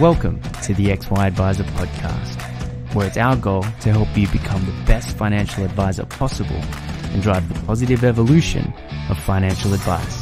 Welcome to the XY Adviser podcast, where it's our goal to help you become the best financial advisor possible and drive the positive evolution of financial advice.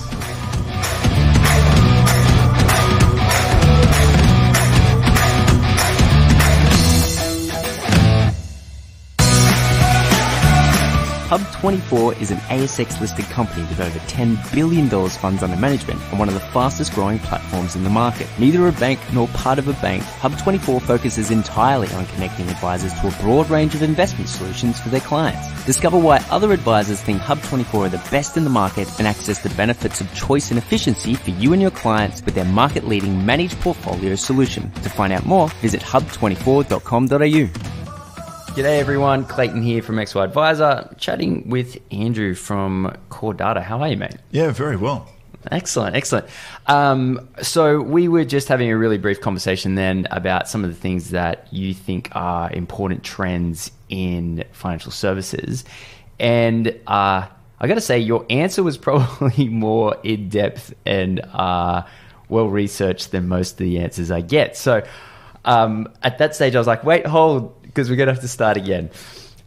Hub24 is an ASX listed company with over $10 billion funds under management and one of the fastest growing platforms in the market. Neither a bank nor part of a bank, Hub24 focuses entirely on connecting advisors to a broad range of investment solutions for their clients. Discover why other advisors think Hub24 are the best in the market and access the benefits of choice and efficiency for you and your clients with their market leading managed portfolio solution. To find out more, visit hub24.com.au. G'day everyone, Clayton here from XY Adviser, chatting with Andrew from Core Data. How are you, mate? Yeah, very well. Excellent, excellent. Um, so we were just having a really brief conversation then about some of the things that you think are important trends in financial services, and uh, I got to say your answer was probably more in depth and uh, well researched than most of the answers I get. So um, at that stage, I was like, wait, hold because we're going to have to start again.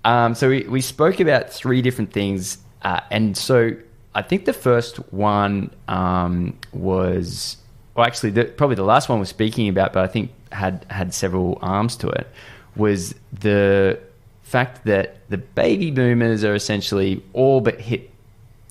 Um, so we, we spoke about three different things. Uh, and so I think the first one um, was, well, actually, the, probably the last one we're speaking about, but I think had had several arms to it, was the fact that the baby boomers are essentially all but hit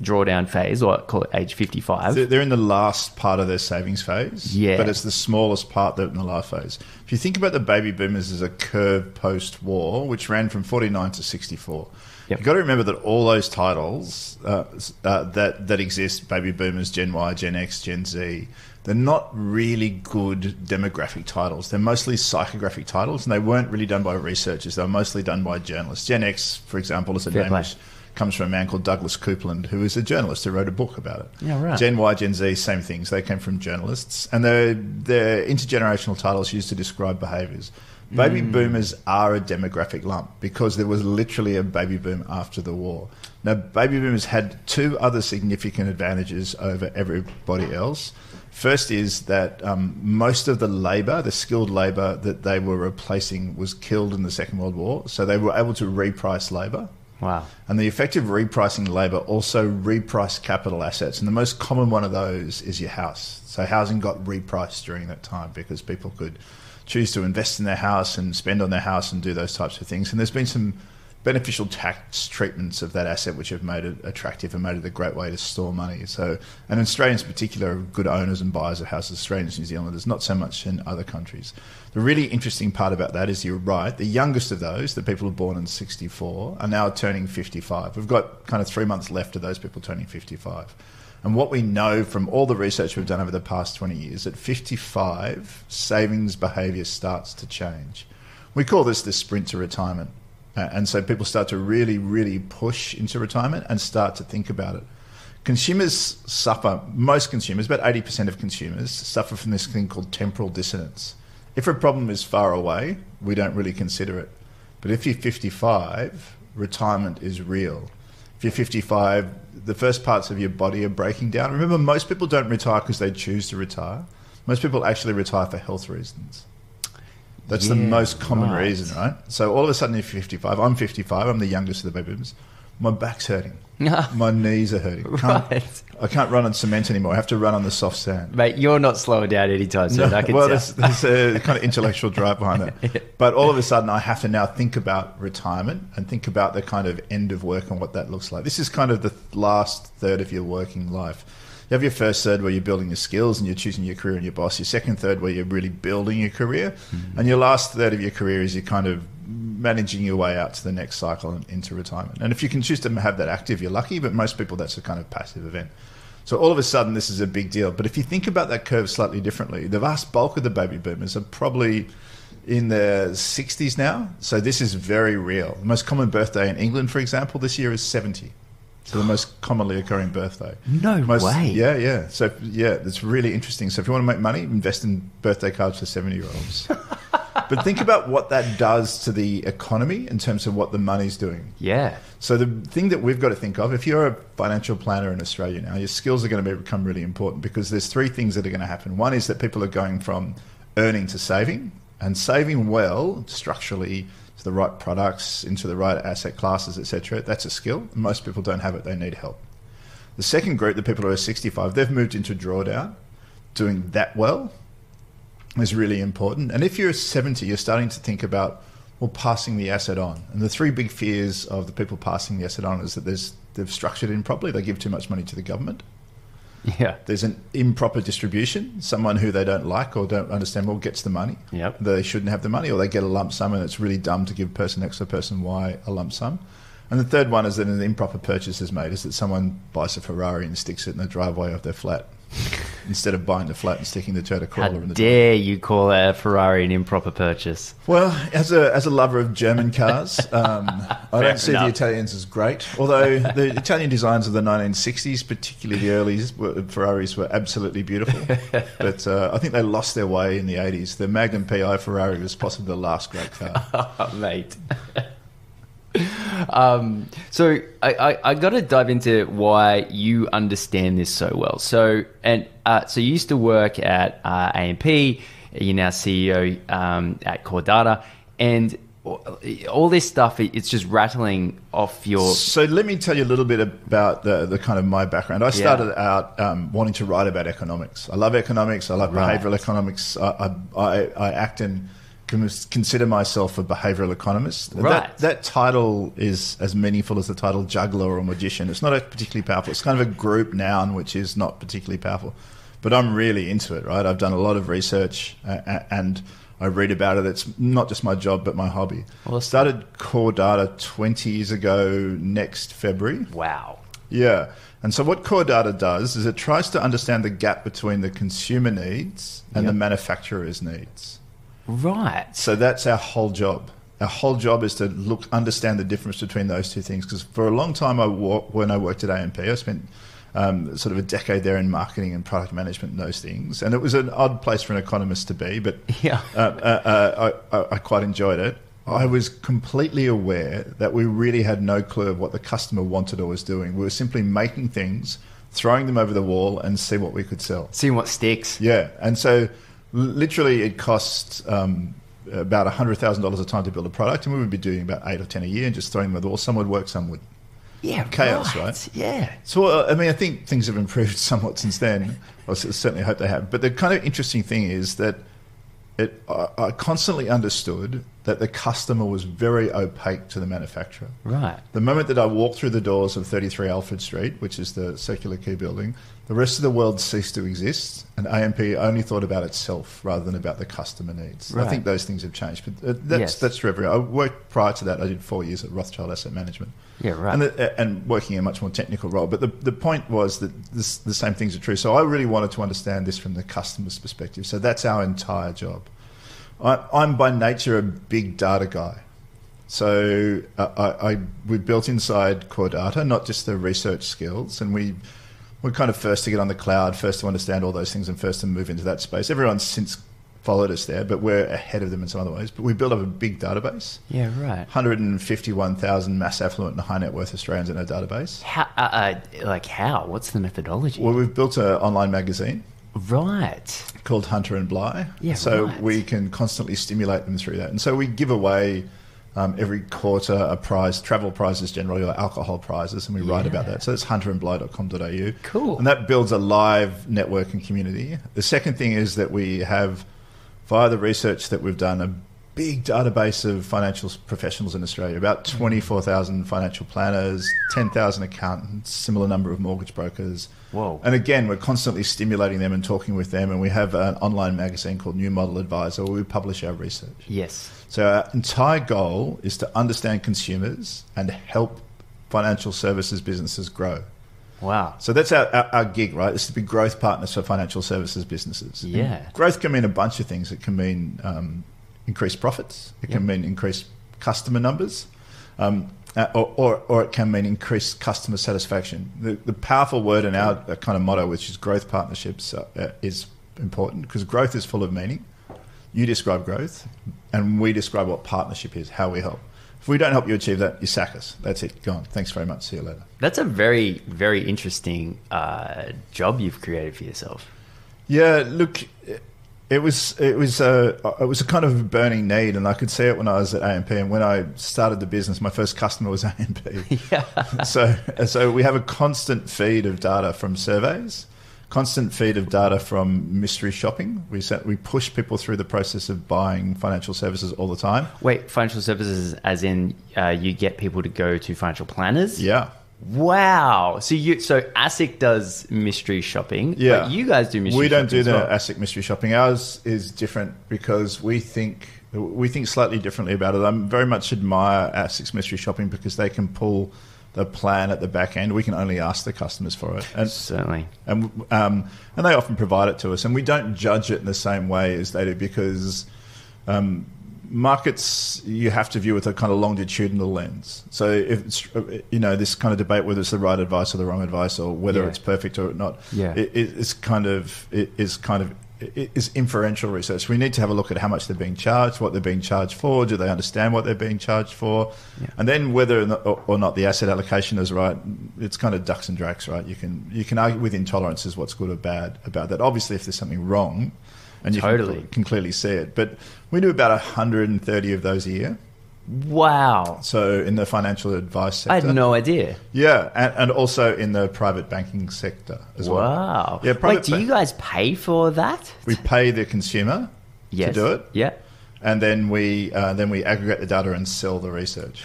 drawdown phase, or call it age 55. They're in the last part of their savings phase. Yeah. But it's the smallest part that in the last phase. If you think about the baby boomers as a curve post war, which ran from 49 to 64, Yep. you've got to remember that all those titles uh, uh, that, that exist baby boomers, Gen Y, Gen X, Gen Z they're not really good demographic titles. They're mostly psychographic titles, and they weren't really done by researchers. They were mostly done by journalists. Gen X, for example, is a Fair name play. which comes from a man called Douglas Coupland, who is a journalist who wrote a book about it. Yeah, right. Gen Y, Gen Z, same things. They came from journalists, and they're, they're intergenerational titles used to describe behaviours. Baby Mm. boomers are a demographic lump because there was literally a baby boom after the war. Now, baby boomers had two other significant advantages over everybody else. First is that um, most of the labour, the skilled labour that they were replacing, was killed in the Second World War, so they were able to reprice labour. Wow. And the effective repricing labour also repriced capital assets. And the most common one of those is your house. So housing got repriced during that time because people could choose to invest in their house and spend on their house and do those types of things. And there's been some beneficial tax treatments of that asset which have made it attractive and made it a great way to store money. So, and Australians in particular are good owners and buyers of houses, Australians, New Zealanders, not so much in other countries. The really interesting part about that is you're right, the youngest of those, the people born in 64, are now turning 55. We've got kind of three months left of those people turning 55. And what we know from all the research we've done over the past 20 years, at 55, savings behaviour starts to change. We call this the sprint to retirement. And so people start to really, really push into retirement and start to think about it. Consumers suffer, most consumers, about 80% of consumers, suffer from this thing called temporal dissonance. If a problem is far away, we don't really consider it. But if you're 55, retirement is real. If you're 55, the first parts of your body are breaking down. Remember, most people don't retire because they choose to retire. Most people actually retire for health reasons. That's the most common right. reason, right? So all of a sudden, if you're 55, I'm 55, I'm the youngest of the baby boomers. My back's hurting. My knees are hurting. Can't, Right. I can't run on cement anymore. I have to run on the soft sand. Mate, you're not slowing down anytime soon. I can well, tell. there's, there's a kind of intellectual drive behind that. But all of a sudden, I have to now think about retirement and think about the kind of end of work and what that looks like. This is kind of the last third of your working life. You have your first third where you're building your skills and you're choosing your career and your boss. Your second third where you're really building your career. Mm-hmm. And your last third of your career is you're kind of managing your way out to the next cycle and into retirement. And if you can choose to have that active, you're lucky, but most people, that's a kind of passive event. So all of a sudden, this is a big deal. But if you think about that curve slightly differently, the vast bulk of the baby boomers are probably in their 60s now. So this is very real. The most common birthday in England, for example, this year is 70. So the most commonly occurring birthday. No most, way. Yeah, yeah. So yeah, it's really interesting. So if you want to make money, invest in birthday cards for 70 year olds. but think about what that does to the economy in terms of what the money's doing. yeah. So the thing that we've got to think of, if you're a financial planner in Australia now, your skills are going to become really important because there's three things that are going to happen. One is that people are going from earning to saving and saving well structurally to the right products, into the right asset classes, etc. That's a skill. Most people don't have it, they need help. The second group, the people who are 65, they've moved into drawdown. Doing that well is really important. And if you're 70, you're starting to think about, well, passing the asset on. And the three big fears of the people passing the asset on is that there's, they've structured it improperly, they give too much money to the government. Yeah. There's an improper distribution. Someone who they don't like or don't understand well gets the money. Yep. They shouldn't have the money, or they get a lump sum, and it's really dumb to give person X or person Y a lump sum. And the third one is that an improper purchase is made, is that someone buys a Ferrari and sticks it in the driveway of their flat instead of buying the flat and sticking the Toyota How in the dare you call a Ferrari an improper purchase? Well, as a as a lover of German cars, um, I don't see enough. the Italians as great. Although the Italian designs of the 1960s, particularly the early Ferraris, were absolutely beautiful. but uh, I think they lost their way in the 80s. The Magnum PI Ferrari was possibly the last great car. Oh, mate. um, so I, I, I got to dive into why you understand this so well. So and uh, so you used to work at uh, AMP. You're now CEO um, at Core Data, and all this stuff it- it's just rattling off your. So let me tell you a little bit about the, the kind of my background. I started out um, wanting to write about economics. I love economics. I love Right. behavioral economics. I, I, I, act con- consider myself a behavioral economist. Right. That, that title is as meaningful as the title juggler or magician. It's not a particularly powerful. It's kind of a group noun, which is not particularly powerful. But I'm really into it, right? I've done a lot of research uh, uh, and I read about it. It's not just my job, but my hobby. Awesome. I started Core Data 20 years ago next February. Wow. Yeah. And so what Core Data does is it tries to understand the gap between the consumer needs and Yep. the manufacturer's needs. Right. So that's our whole job. Our whole job is to look, understand the difference between those two things. Because for a long time, I when I worked at AMP, I spent um, sort of a decade there in marketing and product management and those things. And it was an odd place for an economist to be, but Yeah. uh, uh, uh, I, I, quite enjoyed it. I was completely aware that we really had no clue of what the customer wanted or was doing. We were simply making things, throwing them over the wall, and see what we could sell. Seeing what sticks. Yeah, and so literally it costs um, about hundred thousand dollars a time to build a product, and we would be doing about eight or ten a year, and just throwing them at the wall. Some would work, some would. Yeah. Chaos, right? Yeah. So uh, I mean, I think things have improved somewhat since then. I certainly hope they have. But the kind of interesting thing is that it, I, I constantly understood that the customer was very opaque to the manufacturer. Right. The moment that I walked through the doors of 33 Alfred Street, which is the Circular Quay building, the rest of the world ceased to exist, and AMP only thought about itself rather than about the customer needs. Right. I think those things have changed, but uh, that's Yes. that's for everyone. I worked prior to that. I did four years at Rothschild Asset Management, Yeah. Right. and the, and working a much more technical role. But the the point was that this, the same things are true. So I really wanted to understand this from the customer's perspective. So that's our entire job. I, I'm by nature a big data guy. So uh, I, I we built inside Core Data, not just the research skills, and we we're kind of first to get on the cloud, first to understand all those things, and first to move into that space. Everyone's since followed us there, but we're ahead of them in some other ways. But we built up a big database, yeah. Right. 151,000 mass affluent and high net worth Australians in our database. How? Uh, uh, like how? What's the methodology? Well, we've built an online magazine right. called Hunter and Bligh. Yeah, so right. we can constantly stimulate them through that. And so we give away um, every quarter a prize, travel prizes generally, or alcohol prizes, and we write about that. So it's hunterandbligh.com.au. Cool. And that builds a live network and community. The second thing is that we have, via the research that we've done, a big database of financial professionals in Australia, about 24,000 financial planners, 10,000 accountants, similar number of mortgage brokers. Whoa. And again, we're constantly stimulating them and talking with them. And we have an online magazine called New Model Adviser where we publish our research. Yes. So our entire goal is to understand consumers and help financial services businesses grow. Wow. So that's our, our, our gig, right? Is to be growth partners for financial services businesses. And Yeah. growth can mean a bunch of things. It can mean um, increased profits. It can mean increased customer numbers. Um, uh, or, or, or it can mean increased customer satisfaction. The, the powerful word in our uh, kind of motto, which is growth partnerships, uh, uh, is important because growth is full of meaning. You describe growth, and we describe what partnership is, how we help. If we don't help you achieve that, you sack us. That's it. Go on. Thanks very much. See you later. That's a very, very interesting uh, job you've created for yourself. Yeah, look, It was it was a it was a kind of burning need, and I could see it when I was at AMP. And when I started the business, my first customer was AMP. Yeah. so so we have a constant feed of data from surveys, constant feed of data from mystery shopping. We set, we push people through the process of buying financial services all the time. Wait, financial services, as in uh, you get people to go to financial planners? Yeah. Wow. So you so ASIC does mystery shopping. Yeah. But you guys do mystery. we don't do the well. ASIC mystery shopping. Ours is different because we think we think slightly differently about it. I very much admire ASIC's mystery shopping because they can pull the plan at the back end. We can only ask the customers for it, and Certainly. and um, and they often provide it to us, and we don't judge it in the same way as they do because. Um, markets you have to view with a kind of longitudinal lens. So if it's, you know this kind of debate whether it's the right advice or the wrong advice or whether Yeah. it's perfect or not, Yeah. it, it- it's kind of it is kind of is inferential research. We need to have a look at how much they're being charged, what they're being charged for, do they understand what they're being charged for, Yeah. and then whether or not, the asset allocation is right. It's kind of ducks and drakes, right? You can you can argue with intolerances what's good or bad about that. Obviously, if there's something wrong, and you Totally. can, can clearly see it, but we do about 130 of those a year. Wow. So in the financial advice sector, I had no idea. yeah, and, and also in the private banking sector as well. Wow. Yeah, Wait, do ba- you guys pay for that? We pay the consumer yes. to do it, Yeah. and then we uh, then we aggregate the data and sell the research.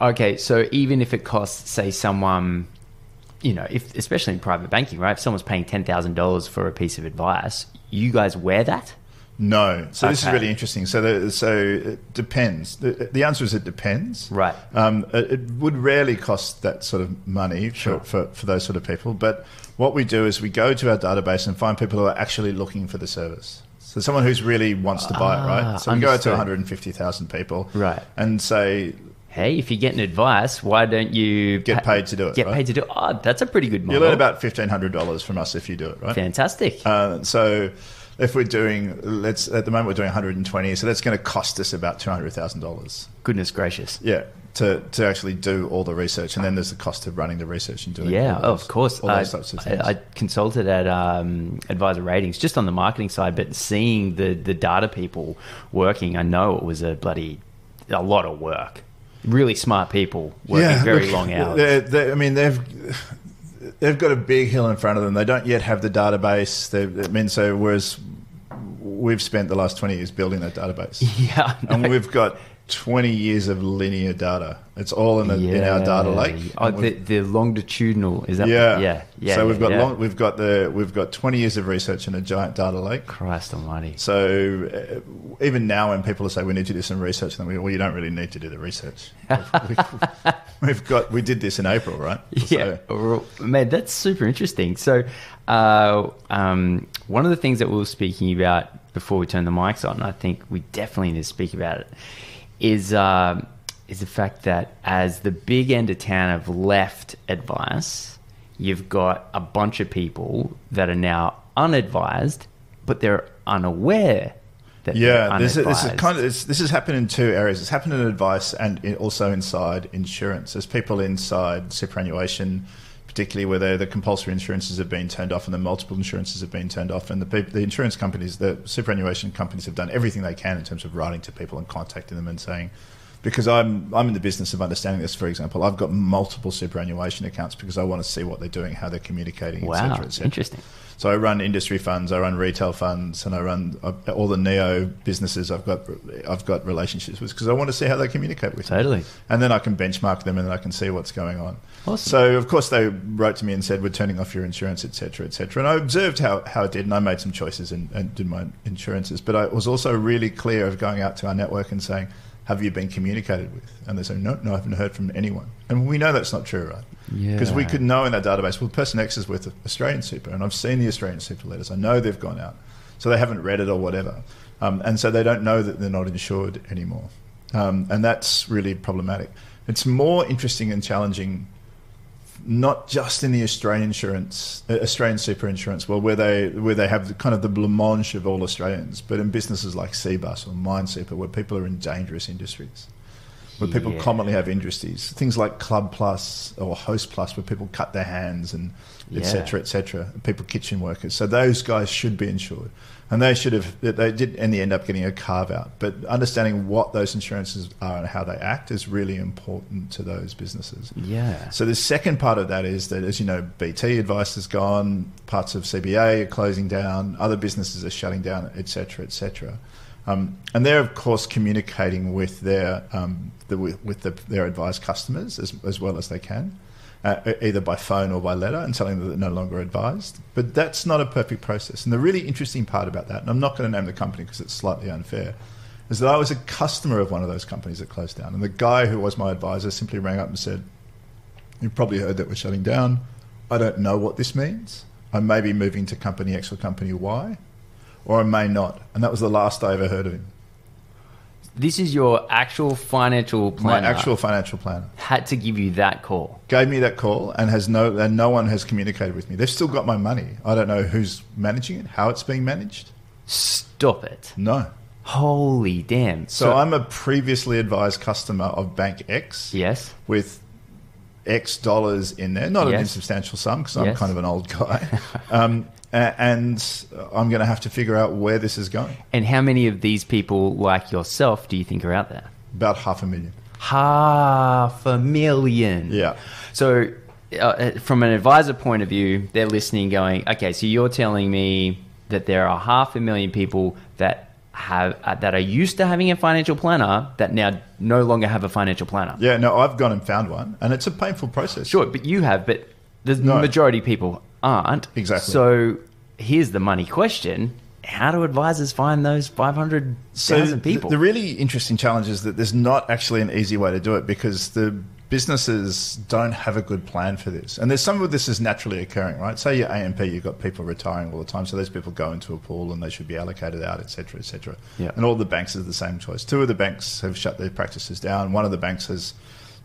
Okay, so even if it costs, say, someone, you know, if especially in private banking, right? If someone's paying ten thousand dollars for a piece of advice, you guys wear that? No, so this is really interesting. So the, so it depends. The, the answer is it depends. Right. Um, it, it would rarely cost that sort of money Sure. for, for, for those sort of people. But what we do is we go to our database and find people who are actually looking for the service. So someone who's really wants to buy it, Ah, right? So we go out to 150,000 people, Right. and say, Hey, if you're getting advice, why don't you Get pa- paid to do it, Get right? paid to do it. Oh, that's a pretty good model. you'll earn about $1,500 from us if you do it, right? Fantastic. Uh, so if we're doing, let's at the moment we're doing 120, so that's going to cost us about $200,000. Goodness gracious. Yeah, to, to actually do all the research, and then there's the cost of running the research and doing Yeah, those- of course. all I, those types of things. I, I consulted at um, Adviser Ratings just on the marketing side, but seeing the, the data people working, I know it was a bloody a lot of work. Really smart people working very look, long hours. they're- they're- I mean, they've they've got a big hill in front of them. They don't yet have the database. They, I mean, so whereas we've spent the last 20 years building that database, Yeah, and we've got 20 years of linear data. It's all in, the, in our data lake. Oh, the, the longitudinal is that? yeah, yeah, yeah. So we've got yeah. long, we've got the we've got 20 years of research in a giant data lake. Christ Almighty. So uh, even now, when people say we need to do some research, then we well, you don't really need to do the research. we've, we've got we did this in April, right? Yeah, So- man, that's super interesting. So, uh, um, one of the things that we were speaking about before we turn the mics on, I think we definitely need to speak about it, is um is the fact that as the big end of town have left advice, you've got a bunch of people that are now unadvised, but they're unaware that Yeah, they're this is, this is kind of this has happened in two areas. It's happened in advice and also inside insurance. There's people inside superannuation, particularly where the, the compulsory insurances have been turned off and the multiple insurances have been turned off, and the the insurance companies, the superannuation companies, have done everything they can in terms of writing to people and contacting them and saying. Because I'm I'm in the business of understanding this. For example, I've got multiple superannuation accounts because I want to see what they're doing, how they're communicating, wow, et cetera, et cetera. interesting. So I run industry funds, I run retail funds, and I run uh, all the neo businesses I've got. I've got relationships with because I want to see how they communicate with me. Totally. and then I can benchmark them, and then I can see what's going on. Awesome. So of course they wrote to me and said we're turning off your insurance, etc., etc. And I observed how, how it did, and I made some choices and, and did my insurances. But I was also really clear of going out to our network and saying, "Have you been communicated with?" And they say, "No, no, I haven't heard from anyone." And we know that's not true, right? Because we could know in that database, well, person X is with Australian Super, and I've seen the Australian Super letters. I know they've gone out, so they haven't read it or whatever, um, and so they don't know that they're not insured anymore, um, and that's really problematic. It's more interesting and challenging, not just in the Australian insurance, uh, Australian super insurance, well, where they where they have the, kind of the blancmange of all Australians, but in businesses like Cbus or Mine Super, where people are in dangerous industries. where people Yeah. commonly have injuries. Things like Club Plus or Host Plus, where people cut their hands and Yeah. etc. cetera, et cetera. People, kitchen workers. So those guys should be insured. And they should have, they did in the end up getting a carve out. But understanding what those insurances are and how they act is really important to those businesses. Yeah. So the second part of that is that, as you know, BT advice is gone, parts of CBA are closing down, other businesses are shutting down, etc cetera, et cetera. Um, and they're of course communicating with their um, the, with, the, their advised customers as, as well as they can, uh, either by phone or by letter, and telling them that they're no longer advised. But that's not a perfect process. And the really interesting part about that, and I'm not going to name the company because it's slightly unfair, is that I was a customer of one of those companies that closed down, and the guy who was my advisor simply rang up and said, You've probably heard that we're shutting down. I don't know what this means. I may be moving to company X or company Y, or I may not. And that was the last I ever heard of him. This is your actual financial plan. My actual financial planner had to give you that call. gave me that call and has no and no one has communicated with me. They've still got my money. I don't know who's managing it, how it's being managed. Stop it. No. Holy damn. So, I'm a previously advised customer of Bank X Yes. with X dollars in there, not an insubstantial sum because I'm Yes. kind of an old guy. um, and I'm going to have to figure out where this is going. And how many of these people like yourself do you think are out there? About half a million. Half a million. Yeah. So, uh, from an advisor point of view, they're listening, going, "Okay, so you're telling me that there are half a million people that have uh, that are used to having a financial planner that now no longer have a financial planner." Yeah, no, I've gone and found one, and it's a painful process. Sure, but you have, but the No. majority of people aren't. Exactly. So, here's the money question: How do advisors find those five hundred So thousand the- people? The, really interesting challenge is that there's not actually an easy way to do it because the businesses don't have a good plan for this. And there's some of this is naturally occurring, right? Say your AMP, you've got people retiring all the time, so those people go into a pool and they should be allocated out, et cetera, et cetera. Yeah. And all the banks are the same choice. Two of the banks have shut their practices down. One of the banks has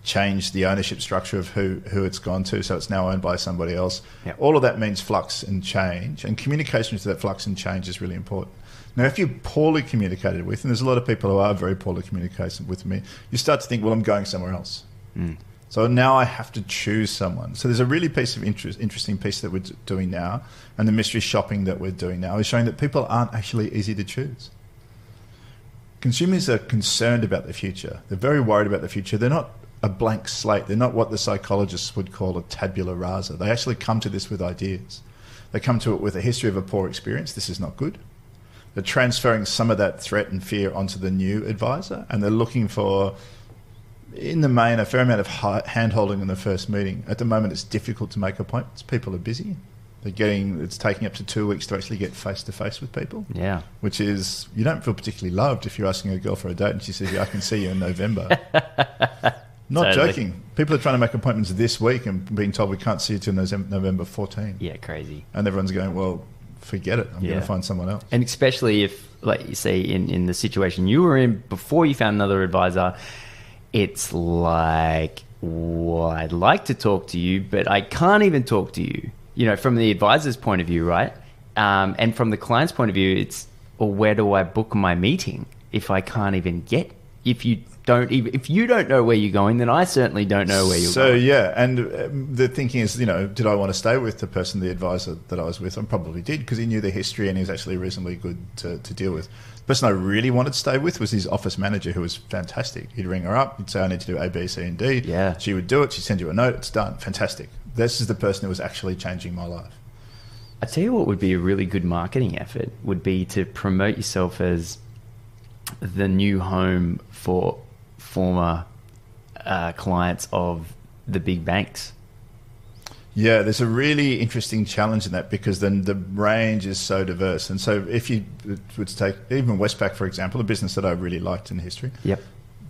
changed the ownership structure of who, who it's gone to, so it's now owned by somebody else. Yeah. All of that means flux and change, and communication to that flux and change is really important. Now, if you're poorly communicated with, and there's a lot of people who are very poorly communicated with me, you start to think, well, I'm going somewhere else. So now I have to choose someone. So there's a really piece of interest, interesting piece that we're doing now, and the mystery shopping that we're doing now is showing that people aren't actually easy to choose. Consumers are concerned about the future. They're very worried about the future. They're not a blank slate. They're not what the psychologists would call a tabula rasa. They actually come to this with ideas. They come to it with a history of a poor experience. This is not good. They're transferring some of that threat and fear onto the new advisor, and they're looking for, in the main, a fair amount of hand holding in the first meeting. At the moment, it's difficult to make appointments. People are busy. They're getting, it's taking up to two weeks to actually get face to face with people yeah. which is you don't feel particularly loved if you're asking a girl for a date and she says, "Yeah, I can see you in November." Not Totally. joking. People are trying to make appointments this week and being told we can't see you till November 14. Yeah, crazy. And everyone's going, "Well, forget it. I'm Yeah. going to find someone else." And especially if, like you say, in, in the situation you were in before you found another advisor, it's like, well, I'd like to talk to you, but I can't even talk to you. You know, from the advisor's point of view, right? Um, and from the client's point of view, it's, well, where do I book my meeting if I can't even get? If you don't even, if you don't know where you're going, then I certainly don't know where you're so going. So yeah, and um, the thinking is, you know, did I want to stay with the person, the advisor that I was with? I probably did because he knew the history and he was actually reasonably good to, to deal with. The person I really wanted to stay with was his office manager, who was fantastic. He'd ring her up, he'd say, "I need to do A, B, C, and D." Yeah. she would do it. She'd send you a note. It's done. Fantastic. This is the person who was actually changing my life. I tell you what would be a really good marketing effort would be to promote yourself as the new home for former uh, clients of the big banks. Yeah, there's a really interesting challenge in that because then the range is so diverse. And so if you would take even Westpac, for example, a business that I really liked in history, Yep.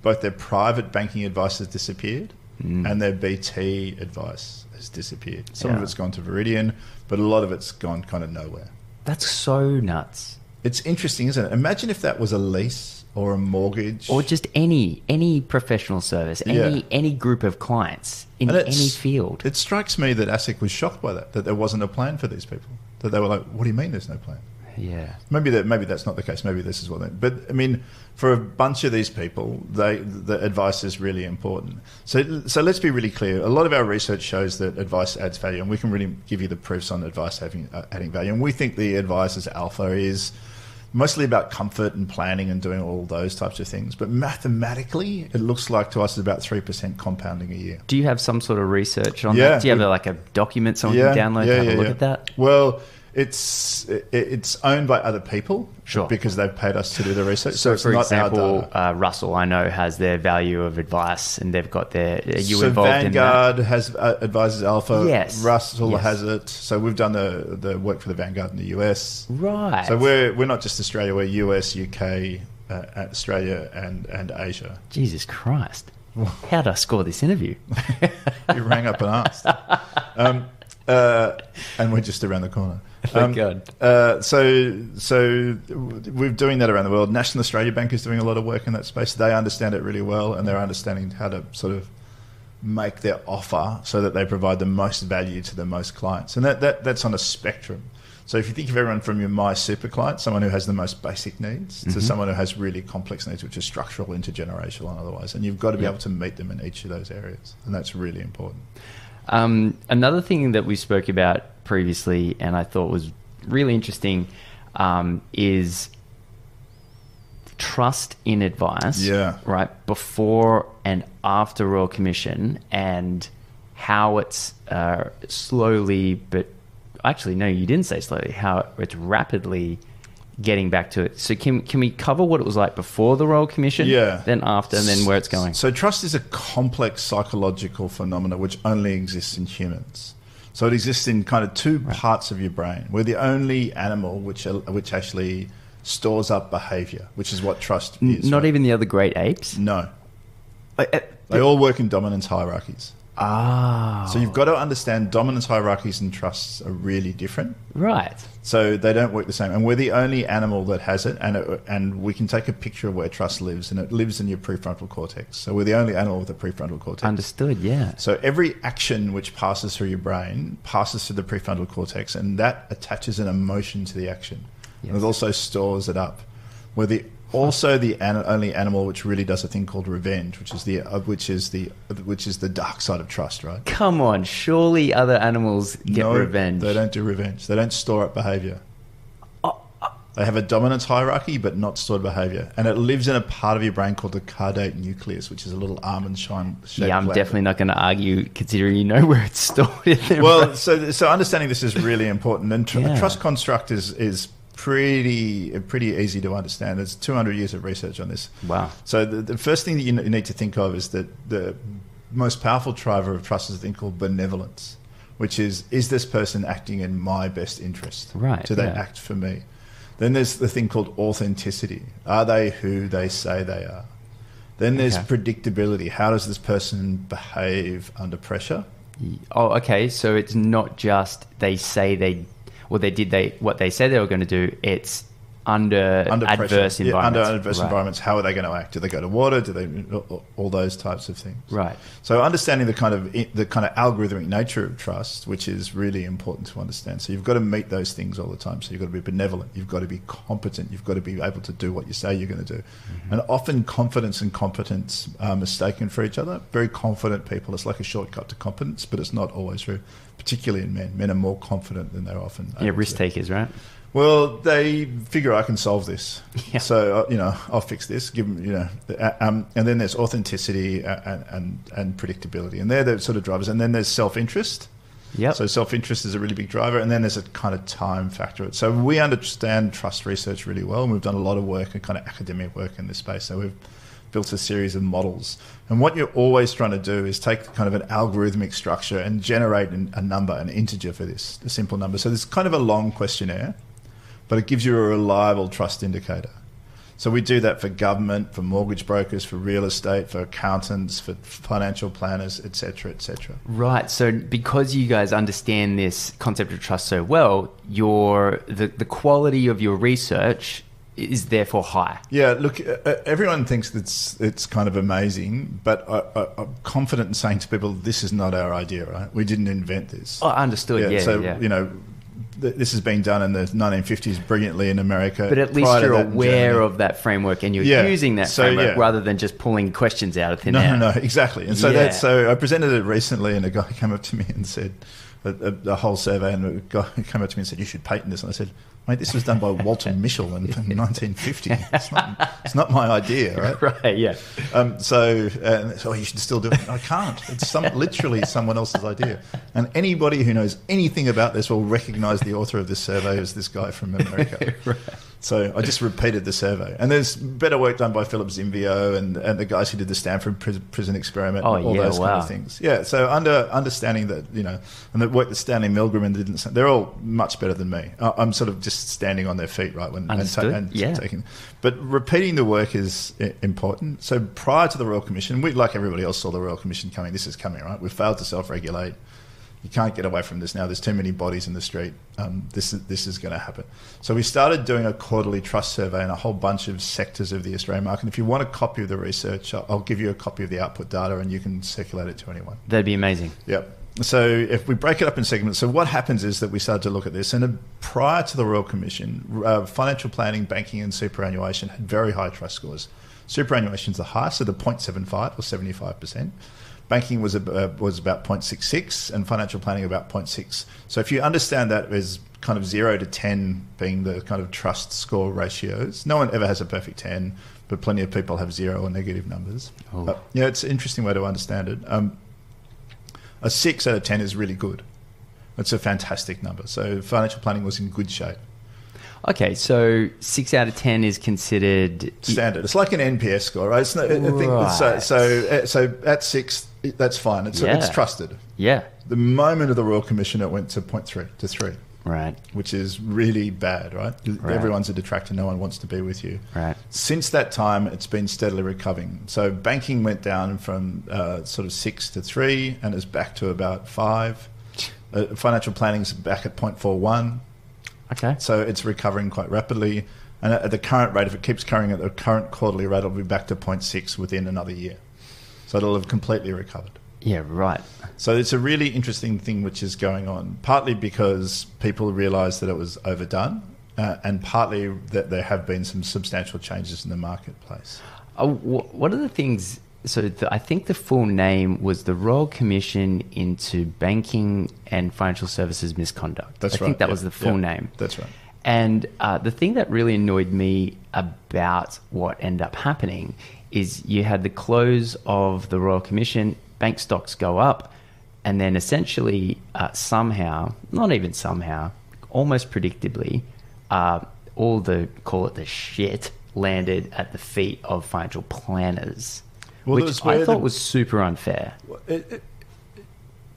both their private banking advice has disappeared Mm. and their BT advice has disappeared. Some of it's gone to Viridian, but a lot of it's gone kind of nowhere. That's so nuts. It's interesting, isn't it? Imagine if that was a lease or a mortgage. Or just any any professional service, any Yeah. any group of clients in any field. It strikes me that ASIC was shocked by that, that there wasn't a plan for these people. That they were like, what do you mean there's no plan? Yeah. Maybe that maybe that's not the case. Maybe this is what they. But I mean, for a bunch of these people, they the advice is really important. So so let's be really clear. A lot of our research shows that advice adds value, and we can really give you the proofs on advice having uh, adding value. And we think the advice as alpha is mostly about comfort and planning and doing all those types of things. But mathematically, it looks like to us it's about three percent compounding a year. Do you have some sort of research on Yeah. that? Do you have a, like a document someone can download to have a look at that? Well, it's it's owned by other people, Sure. because they've paid us to do the research. So, So, it's for not example, uh, Russell, I know, has their value of advice, and they've got their. Are you so involved Vanguard has uh, Adviser's Alpha. Yes. Russell Yes. has it. So we've done the the work for the Vanguard in the US. Right. So we're we're not just Australia. We're US, UK, uh, Australia, and and Asia. Jesus Christ. How did I score this interview? You rang up and asked. Um, uh, and we're just around the corner. Thank God. Uh, so, so we're doing that around the world. National Australia Bank is doing a lot of work in that space. They understand it really well, and they're understanding how to sort of make their offer so that they provide the most value to the most clients. And that, that that's on a spectrum. So if you think of everyone from your My Super client, someone who has the most basic needs, to someone who has really complex needs, which are structural, intergenerational, and otherwise, and you've got to be able to meet them in each of those areas, and that's really important. Um, another thing that we spoke about previously, and I thought was really interesting, um, is trust in advice. Yeah. Right before and after Royal Commission, and how it's uh, slowly, but actually, no, you didn't say slowly. How it's rapidly getting back to it. So can can we cover what it was like before the Royal Commission? Yeah. Then after, and then where it's going. So trust is a complex psychological phenomena which only exists in humans. So it exists in kind of two parts of your brain. We're the only animal which which actually stores up behavior, which is what trust is. Not right? even the other great apes. no. Uh, uh, They all work in dominance hierarchies. Ah, So you've got to understand dominance hierarchies and trusts are really different. right. So they don't work the same, and we're the only animal that has it. And it, and we can take a picture of where trust lives, and it lives in your prefrontal cortex. So we're the only animal with a prefrontal cortex. Understood. Yeah. So every action which passes through your brain passes through the prefrontal cortex, and that attaches an emotion to the action. Yes. And it also stores it up. We're the also the an, only animal which really does a thing called revenge, which is the uh, which is the which is the dark side of trust, right? Come on. Surely other animals get No, revenge. They don't do revenge. They don't store up behavior. Oh, They have a dominance hierarchy, but not stored behavior, and it lives in a part of your brain called the caudate nucleus, which is a little almond shine. yeah, I'm definitely not going to argue, considering you know where it's stored well, so so understanding this is really important, and tr- Yeah. trust construct is is pretty uh, pretty easy to understand. There's 200 years of research on this. Wow. So the, the first thing that you need to think of is that the most powerful driver of trust is a thing called benevolence, which is is this person acting in my best interest? Right, Do they yeah. act for me? Then there's the thing called authenticity. Are they who they say they are? Then there's Okay. predictability. How does this person behave under pressure? oh, okay. So it's not just they say they, well, they did they what they said they were going to do. It's under, under adverse. Yeah, environments. under adverse Right. environments, how are they going to act? Do they go to water? Do they all those types of things? Right. So understanding the kind of the kind of algorithmic nature of trust, which is really important to understand. So you've got to meet those things all the time. So you've got to be benevolent. You've got to be competent. You've got to be able to do what you say you're going to do. Mm-hmm. And often confidence and competence are mistaken for each other. Very confident people, it's like a shortcut to competence, but it's not always true. Particularly in men, men are more confident than they're often. Yeah, risk takers, right? Well, they figure I can solve this, Yeah. so uh, you know I'll fix this. Give them, you know, uh, um, and then there's authenticity uh, and, and and predictability, and they're the sort of drivers. And then there's self-interest. Yep. So self-interest is a really big driver, and then there's a kind of time factor. So we understand trust research really well, and we've done a lot of work and kind of academic work in this space. So we've built a series of models, and what you're always trying to do is take kind of an algorithmic structure and generate a number, an integer for this, a simple number. So there's kind of a long questionnaire, but it gives you a reliable trust indicator. So we do that for government, for mortgage brokers, for real estate, for accountants, for financial planners, etc., etc. Right. So because you guys understand this concept of trust so well, your the, the quality of your research is therefore high. Yeah, look, uh, uh, everyone thinks it's it's kind of amazing, but I, I, I'm confident in saying to people, this is not our idea, right? We didn't invent this. Oh, understood. Yeah. so yeah. you know, th- this has been done in the 1950s brilliantly in America. But at least you're aware of that framework and you're Yeah. using that So, framework yeah. rather than just pulling questions out of thin No, air. no, no, exactly. And so Yeah. that so I presented it recently, and a guy came up to me and said a, a, a whole survey, and a guy came up to me and said you should patent this, and I said. Mate, this was done by Walter Mischel in, in 1950. It's not, it's not my idea, right? Right, yeah. Um, so, uh, so you should still do it. I can't. It's some, literally someone else's idea. And anybody who knows anything about this will recognise the author of this survey as this guy from America. So I just repeated the survey. And there's better work done by Philip Zimbardo and, and the guys who did the Stanford prison experiment Oh, and all yeah, those kind of things. Yeah, so under understanding that, you know, and the work that Stanley Milgram and did, they're all much better than me. I'm sort of just standing on their feet, right? When, and, Understood, and yeah. taking, but repeating the work is important. So prior to the Royal Commission, we, like everybody else, saw the Royal Commission coming. This is coming, right? We failed to self-regulate. You can't get away from this now. There's too many bodies in the street. Um, this is this is going to happen. So we started doing a quarterly trust survey in a whole bunch of sectors of the Australian market. And if you want a copy of the research, I'll, I'll give you a copy of the output data, and you can circulate it to anyone. That'd be amazing. Yep. So if we break it up in segments, so what happens is that we start to look at this, and uh, prior to the Royal Commission, uh, financial planning, banking, and superannuation had very high trust scores. Superannuation is the highest at a 0.75 or 75 percent. Banking was uh, was about 0.66, and financial planning about 0.6. So if you understand that as kind of zero to 10 being the kind of trust score ratios, no one ever has a perfect 10, but plenty of people have zero or negative numbers. Oh. Uh, yeah, it's an interesting way to understand it. Um, a six out of ten is really good. It's a fantastic number. So financial planning was in good shape. Okay, so six out of ten is considered Standard. It's like an NPS score, right? It's not, I think so, so. uh, So at six, it- that's fine. It's it's trusted. Yeah. The moment of the Royal Commission, it went to 0.3 to three, Right. which is really bad, right? Right. Everyone's a detractor. No one wants to be with you. Right. Since that time, it's been steadily recovering. So banking went down from uh, sort of six to three, and is back to about five. Uh, financial is back at 0.41. Okay. So it's recovering quite rapidly. And at the current rate, if it keeps carrying at the current quarterly rate, it'll be back to 0.6 within another year. So it'll have completely recovered. Yeah, right. So it's a really interesting thing which is going on, partly because people realise that it was overdone, uh, and partly that there have been some substantial changes in the marketplace. Wh- what are the things? So the, I think the full name was the Royal Commission into Banking and Financial Services Misconduct. That's I right. think that yeah, was the full yeah, name. That's right. And uh, the thing that really annoyed me about what ended up happening is you had the close of the Royal Commission, bank stocks go up, and then essentially uh, somehow, not even somehow, almost predictably, uh, all the call it the shit landed at the feet of financial planners, Well, which I thought the- was super unfair. It- it-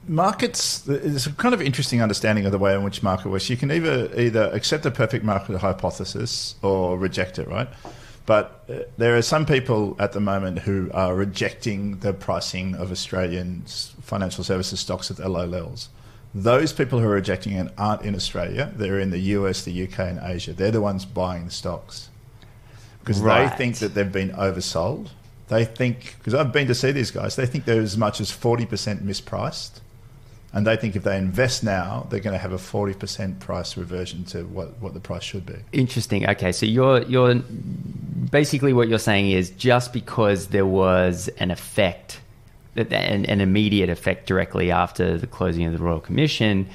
markets there's a kind of interesting understanding of the way in which market works you can either either accept a perfect market hypothesis or reject it right but uh, there are some people at the moment who are rejecting the pricing of Australian financial services stocks at their low levels. Those people who are rejecting it aren't in Australia. They're in the US, the UK, and Asia. They're the ones buying the stocks because Right. they think that they've been oversold. They think because I've been to see these guys. They think they're as much as forty percent mispriced, and they think if they invest now, they're going to have a forty percent price reversion to what, what the price should be. Interesting. Okay, so you're you're basically what you're saying is just because there was an effect, an, an immediate effect directly after the closing of the Royal Commission,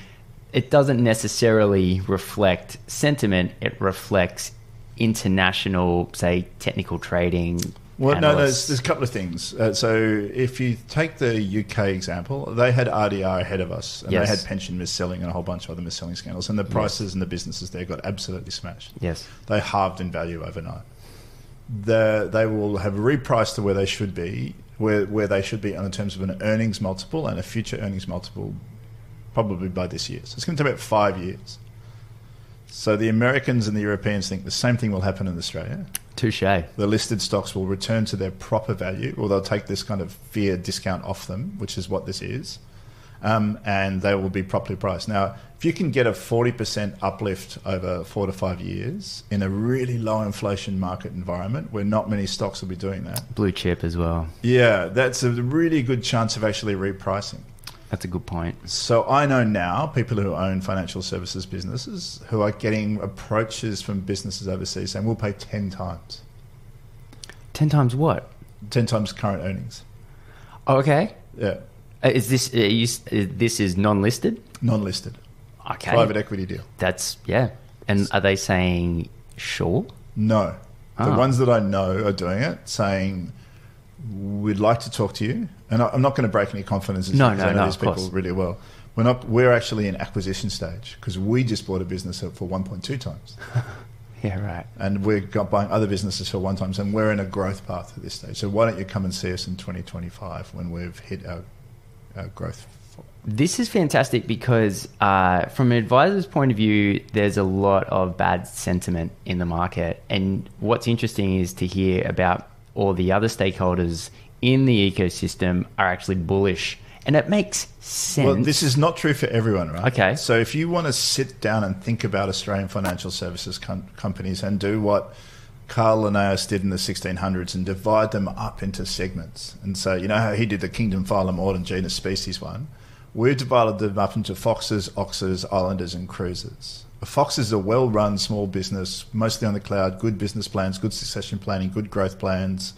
it doesn't necessarily reflect sentiment. It reflects international, say, technical trading. Well, no, there's, there's a couple of things. Uh, so if you take the UK example, they had RDR ahead of us, and Yes. they had pension mis-selling and a whole bunch of other mis-selling scandals, and the prices and the businesses there got absolutely smashed. yes. They halved in value overnight. The, they will have repriced to where they should be, where, where they should be on terms of an earnings multiple and a future earnings multiple, probably by this year. So it's going to take about five years. So the Americans and the Europeans think the same thing will happen in Australia Touche. the listed stocks will return to their proper value, or they'll take this kind of fear discount off them, which is what this is, um, and they will be properly priced. Now, if you can get a 40% uplift over four to five years in a really low inflation market environment where not many stocks will be doing that, Blue chip as well. yeah, that's a really good chance of actually repricing. That's a good point. So I know now people who own financial services businesses who are getting approaches from businesses overseas saying we'll pay 10 times. 10 times what? 10 times current earnings. Oh, okay. Yeah. Uh, Is this, uh, you, uh, this is non-listed? Non-listed. Okay. Private equity deal. That's, yeah. And are they saying sure? No. The Ah. ones that I know are doing it, saying, "We'd like to talk to you." And I- I'm not going to break any confidences. No, because no, I know no, these of people course. really well. We're not. We're actually in acquisition stage because we just bought a business for 1.2 times, Yeah, right. and we're got buying other businesses for one times, and we're in a growth path at this stage. So why don't you come and see us in 2025 when we've hit our, our growth? This is fantastic because, uh, from an advisor's point of view, there's a lot of bad sentiment in the market. And what's interesting is to hear about all the other stakeholders in the ecosystem are actually bullish. And it makes sense. Well, this is not true for everyone, right? Okay. So if you want to sit down and think about Australian financial services com- companies and do what Carl Linnaeus did in the 1600s and divide them up into segments and so, you know how he did the kingdom, phylum, order, genus, species one? We divided them up into foxes, oxes, islanders, and cruisers. Fox is a well-run small business, mostly on the cloud, good business plans, good succession planning, good growth plans,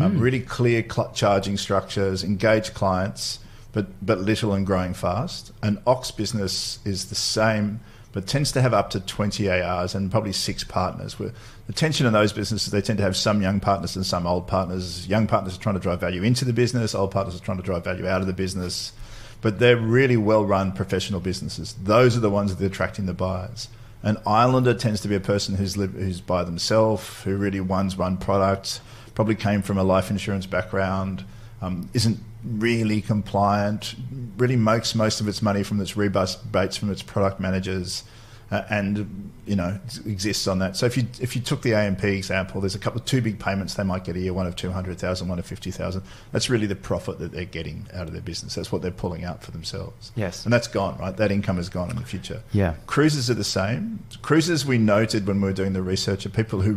um, really clear cl- charging structures, engaged clients, but but little and growing fast. An ox business is the same, but tends to have up to 20 ARs and probably six partners. Where the tension in those businesses, they tend to have some young partners and some old partners. Young partners are trying to drive value into the business, old partners are trying to drive value out of the business. But they're really well run professional businesses. Those are the ones that are attracting the buyers. An islander tends to be a person who's live, who's by themselves, who really runs one product, probably came from a life insurance background, um, isn't really compliant, really makes most of its money from its rebates from its product managers, uh, and you know exists on that. So if you if you took the AMP example, there's a couple of two big payments they might get a year, one of two hundred thousand, one of fifty thousand. That's really the profit that they're getting out of their business. That's what they're pulling out for themselves. Yes. and that's gone right. That income is gone in the future. Yeah. Cruises are the same. Cruises we noted when we were doing the research are people who,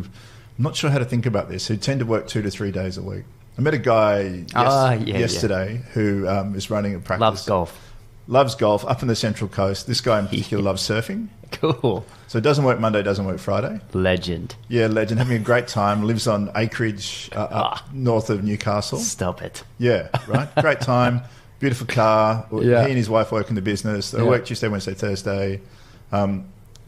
I'm not sure how to think about this, who tend to work two to three days a week. I met a guy yes, Ah, yeah, yeah. yesterday who um, is running a practice. Loves golf. Loves golf up in the Central Coast. This guy in particular loves surfing. Cool. So it doesn't work Monday, doesn't work Friday. Legend. Yeah, legend. Having a great time. Lives on acreage uh, Ah. north of Newcastle. Stop it. Yeah, right. Great time. Beautiful car. Yeah. He and his wife work in the business. They Yeah. work Tuesday, Wednesday, Thursday. Um,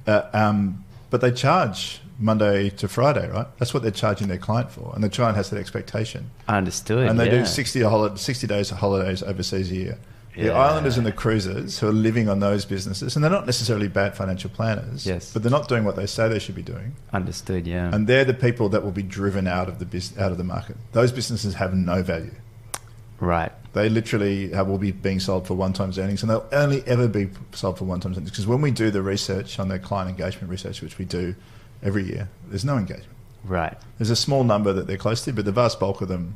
uh, um, but they charge Monday to Friday, right? That's what they're charging their client for. And the client has that expectation. I understood. and they yeah. do 60, a holi- 60 days of holidays overseas a year. The Yeah. islanders and the cruisers who are living on those businesses, and they're not necessarily bad financial planners, Yes. but they're not doing what they say they should be doing. Understood. Yeah. And they're the people that will be driven out of the bus- out of the market. Those businesses have no value. right. They literally have, will be being sold for one times earnings, and they'll only ever be sold for one times earnings. Because when we do the research on their client engagement research, which we do every year, there's no engagement. Right. There's a small number that they're close to, but the vast bulk of them,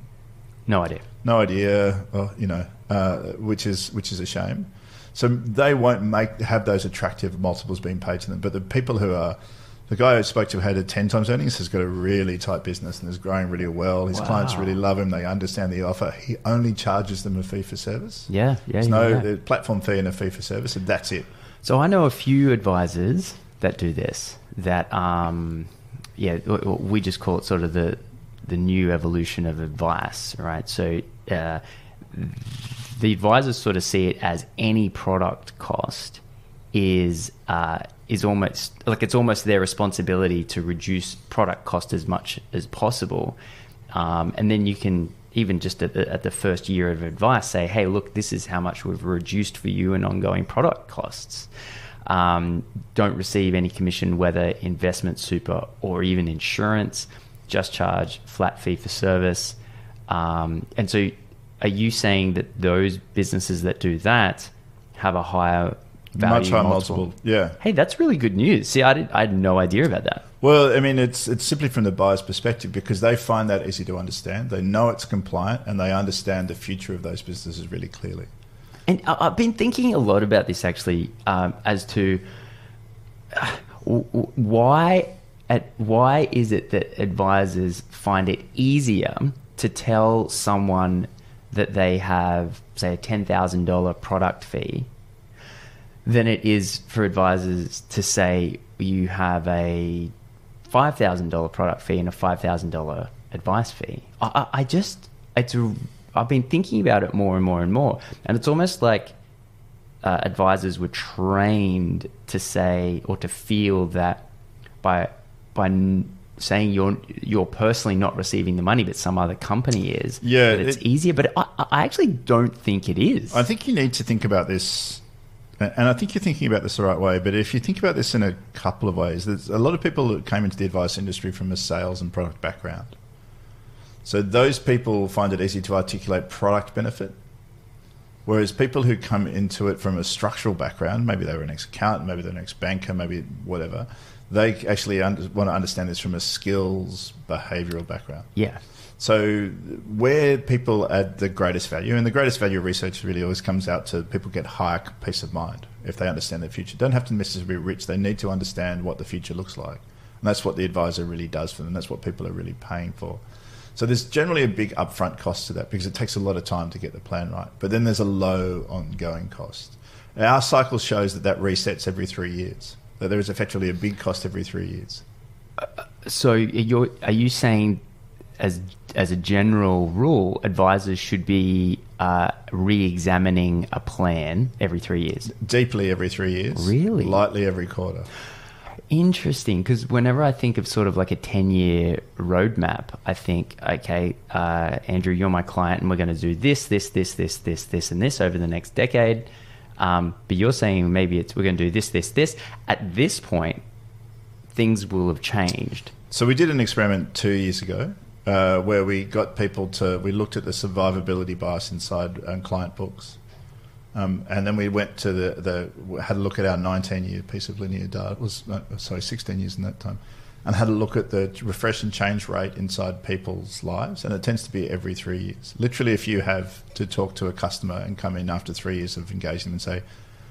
No idea. no idea, or, you know, uh, which is which is a shame. So they won't make have those attractive multiples being paid to them. But the people who are the guy I spoke to had a ten times earnings has got a really tight business and is growing really well. His Wow. clients really love him. They understand the offer. He only charges them a fee for service. Yeah. Yeah. There's yeah, no platform fee and a fee for service, and that's it. So I know a few advisors that do this. That um, yeah, we just call it sort of the the new evolution of advice, right? So uh, the advisors sort of see it as any product cost is uh, is almost like it's almost their responsibility to reduce product cost as much as possible, um, and then you can even just at the, at the first year of advice say, hey, look, this is how much we've reduced for you in ongoing product costs. Um, don't receive any commission, whether investment, super, or even insurance. Just charge flat fee for service. Um, and so, are you saying that those businesses that do that have a higher value Much higher multiple? multiple. Yeah. Hey, that's really good news. See, I, did, I had no idea about that. Well, I mean, it's it's simply from the buyer's perspective because they find that easy to understand. They know it's compliant, and they understand the future of those businesses really clearly. And I've been thinking a lot about this actually, um, as to uh, why at why is it that advisors find it easier to tell someone that they have, say, a $10,000 product fee than it is for advisors to say you have a $5,000 product fee and a $5,000 advice fee. I, I, just, it's I've been thinking about it more and more and more. And it's almost like uh, advisors were trained to say or to feel that by, by saying you're you're personally not receiving the money, but some other company is. Yeah, that it's it- easier. But I, I actually don't think it is. I think you need to think about this, and I think you're thinking about this the right way. But if you think about this in a couple of ways, there's a lot of people that came into the advice industry from a sales and product background. So those people find it easy to articulate product benefit, whereas people who come into it from a structural background, maybe they were an ex-accountant, maybe they're an ex-banker, maybe whatever, they actually under, want to understand this from a skills behavioural background. yeah, So, where people add the greatest value, and the greatest value of research really always comes out to people get higher peace of mind if they understand their future. Don't have to necessarily be rich; they need to understand what the future looks like, and that's what the advisor really does for them. That's what people are really paying for. So there's generally a big upfront cost to that because it takes a lot of time to get the plan right. But then there's a low ongoing cost. Our cycle shows that that resets every three years. That there is effectively a big cost every three years. So you're are you saying as as a general rule, advisors should be uh, re-examining a plan every three years? Deeply every three years. Really? Lightly every quarter. Interesting, because whenever I think of sort of like a ten-year roadmap, I think, okay, uh, Andrew, you're my client, and we're going to do this, this, this, this, this, this, and this over the next decade. Um, but you're saying maybe it's we're going to do this, this, this. At this point, things will have changed. So we did an experiment two years ago uh, where we got people to we looked at the survivability bias inside um, client books, um, and then we went to the the had a look at our 19 year piece of linear data. It was no, sorry 16 years in that time, and had a look at the refresh and change rate inside people's lives, and it tends to be every three years. Literally, if you have to talk to a customer and come in after three years of engaging and say.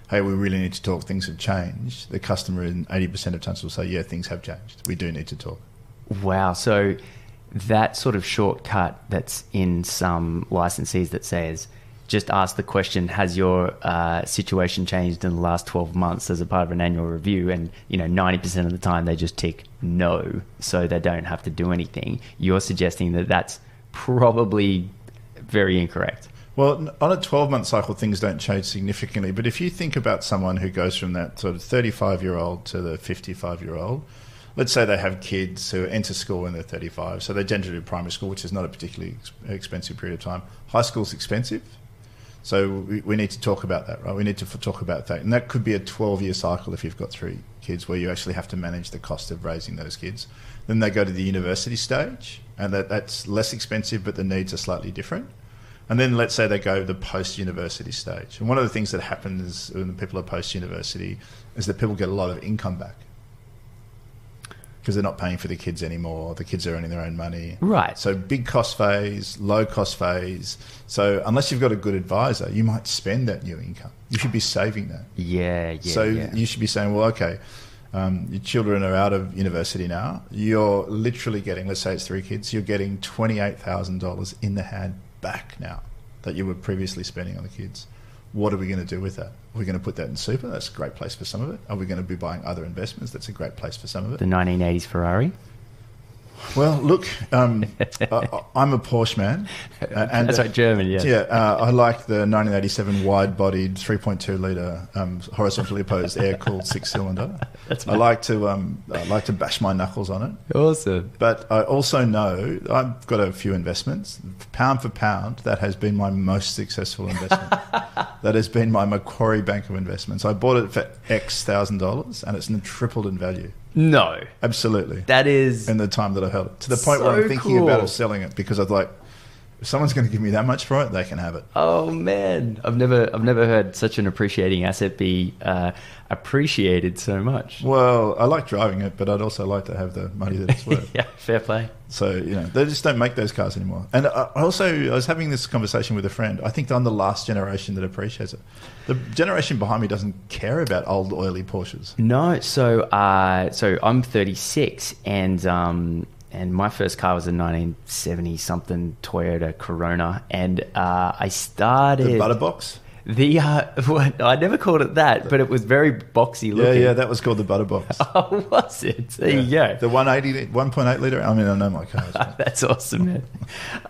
Hey, we really need to talk. Things have changed. The customer, in 80% of times, will say, Yeah, things have changed. We do need to talk. Wow. So that sort of shortcut that's in some licensees that says, just ask the question, has your uh, situation changed in the last 12 months as a part of an annual review? And, you know, 90% of the time they just tick no, so they don't have to do anything. You're suggesting that that's probably very incorrect. Well, on a 12 month cycle, things don't change significantly. But if you think about someone who goes from that sort of 35 year old to the 55 year old, let's say they have kids who enter school when they're 35. So they're do primary school, which is not a particularly ex- expensive period of time. High school's expensive. So we, we need to talk about that, right? We need to talk about that. And that could be a 12 year cycle if you've got three kids where you actually have to manage the cost of raising those kids. Then they go to the university stage, and that, that's less expensive, but the needs are slightly different. And then let's say they go the post university stage. And one of the things that happens when people are post university is that people get a lot of income back because they're not paying for the kids anymore. The kids are earning their own money. Right. So big cost phase, low cost phase. So unless you've got a good advisor, you might spend that new income. You should be saving that. Yeah, yeah. so yeah. you should be saying, well, okay, um, your children are out of university now. You're literally getting, let's say it's three kids, you're getting $28,000 in the hand back now that you were previously spending on the kids. What are we going to do with that? Are we going to put that in super? That's a great place for some of it. Are we going to be buying other investments? That's a great place for some of it. the 1980s Ferrari. Well, look, um, I, I'm a Porsche man. and That's right, German, yeah. Yeah, uh, I like the 1987 wide-bodied 3.2 liter um, horizontally opposed air-cooled six-cylinder. That's I like to um, I like to bash my knuckles on it. Awesome. But I also know I've got a few investments. Pound for pound, that has been my most successful investment. That has been my Macquarie Bank of Investments. I bought it for X thousand dollars, and it's tripled in value. No, Absolutely that is in the time that I've held it. To the point where I'm thinking about cool. of selling it because I'd like, if someone's going to give me that much for it, they can have it. Oh man, I've never I've never heard such an appreciating asset be uh, appreciated so much. Well, I like driving it, but I'd also like to have the money that it's worth. yeah, fair play. So you know, they just don't make those cars anymore. And I also, I was having this conversation with a friend. I think I'm the last generation that appreciates it. The generation behind me doesn't care about old oily Porsches. No, so uh, so I'm 36, and um, and my first car was a 1970 something Toyota Corona, and uh, I started The butter box. The uh, what, I never called it that, but it was very boxy Yeah, looking. yeah, yeah, that was called the butter box. Oh, was it? There you go. The 180, 1.8 liter. I mean, I know my cars. That's awesome, man.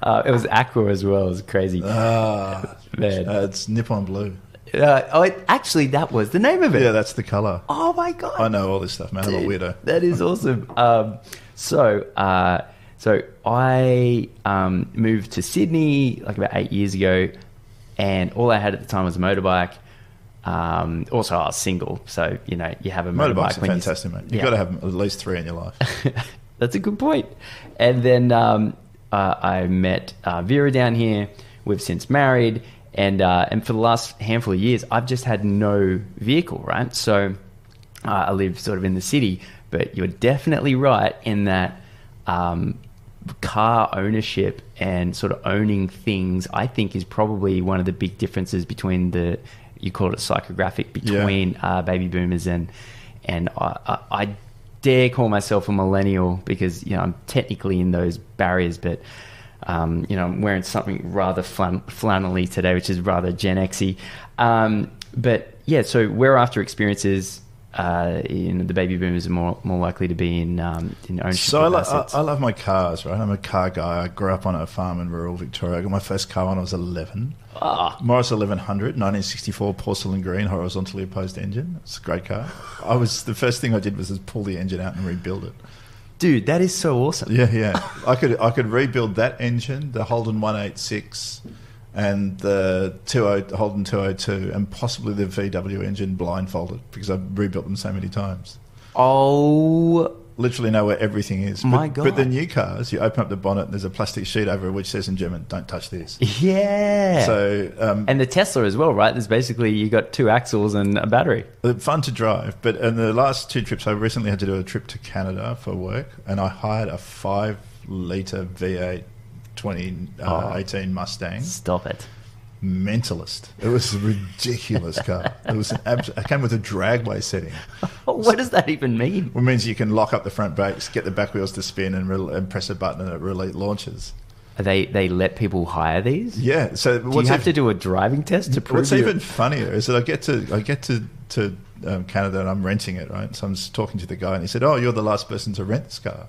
Uh, it was aqua as well. It was crazy. Ah, Man. uh, it's Nippon Blue. Uh, oh, it, actually, that was the name of it. Yeah, that's the color. oh my god! I know all this stuff, man. I'm a weirdo. That is awesome. Um, so, uh, so I um, moved to Sydney like about eight years ago, and all I had at the time was a motorbike. Um, also, I was single, so you know you have a motorbike. Motorbikes are you- fantastic, man. You've Yeah. got to have at least three in your life. That's a good point. And then um, uh, I met uh, Vera down here. We've since married, and uh, and for the last handful of years, I've just had no vehicle. Right, so uh, I live sort of in the city. But you're definitely right in that um, car ownership and sort of owning things. I think is probably one of the big differences between the you call it psychographic between uh, baby boomers and and I, I, I dare call myself a millennial because you know I'm technically in those barriers, but um, you know I'm wearing something rather flan- flannelly today, which is rather Gen Xy. Um, but yeah, so we're after experiences. Uh, in the baby boomers are more more likely to be in um, in ownership So I, lo-. I, I love my cars, right? I'm a car guy. I grew up on a farm in rural Victoria. I got my first car when I was 11. Ah. Morris 1100, 1964 porcelain green, horizontally opposed engine. It's a great car. I was the first thing I did was just pull the engine out and rebuild it. Dude, that is so awesome. Yeah, yeah. I could I could rebuild that engine, the Holden 186, and the 20 Holden 202, and possibly the VW engine blindfolded because I've rebuilt them so many times. Oh, Literally know where everything is. My but, But the new cars, you open up the bonnet and there's a plastic sheet over it which says in German, "Don't touch this." yeah. So um, and the Tesla as well, right? There's basically you got two axles and a battery. Uh, fun to drive. But in the last two trips, I recently had to do a trip to Canada for work, and I hired a five liter V8 2018 Mustang. Stop it. Mentalist. It was a ridiculous car. It was an abs- it came with a dragway setting, What does that even mean? It means you can lock up the front brakes, get the back wheels to spin, and, re- and press a button, and it really launches. They they let people hire these. Yeah. So Do you have to do a driving test to prove What's you're- even funnier is that I get to I get to to um, Canada and I'm renting it, right? So I'm talking to the guy and he said, "Oh, you're the last person to rent this car."